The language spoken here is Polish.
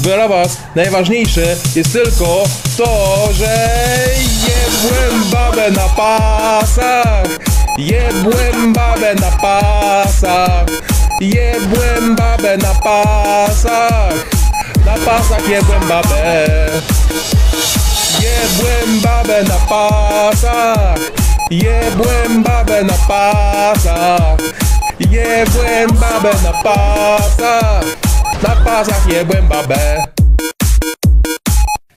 Dla was najważniejsze jest tylko to, że jebłem babę na pasach. Jebłem babę na pasach. Jebłem babę na pasach. Na pasach jebłem babę. Jebłem babę na pasach. Jebłem babę na pasach. Jebłem babę na pasach. Na pasach jebłem babę.